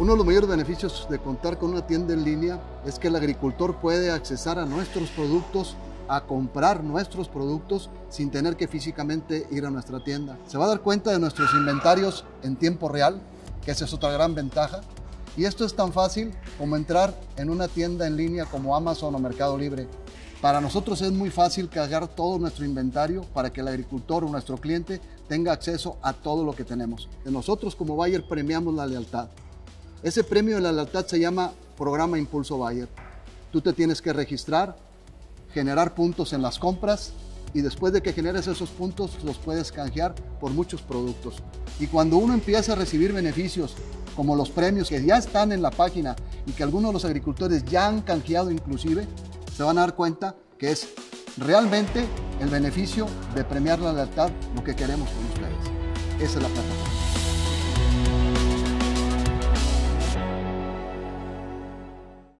Uno de los mayores beneficios de contar con una tienda en línea es que el agricultor puede accesar a nuestros productos, a comprar nuestros productos sin tener que físicamente ir a nuestra tienda. Se va a dar cuenta de nuestros inventarios en tiempo real, que esa es otra gran ventaja. Y esto es tan fácil como entrar en una tienda en línea como Amazon o Mercado Libre. Para nosotros es muy fácil cargar todo nuestro inventario para que el agricultor o nuestro cliente tenga acceso a todo lo que tenemos. Nosotros como Bayer premiamos la lealtad. Ese premio de la lealtad se llama Programa Impulso Bayer. Tú te tienes que registrar, generar puntos en las compras y después de que generes esos puntos los puedes canjear por muchos productos. Y cuando uno empieza a recibir beneficios como los premios que ya están en la página y que algunos de los agricultores ya han canjeado inclusive, se van a dar cuenta que es realmente el beneficio de premiar la lealtad lo que queremos con ustedes. Esa es la plataforma.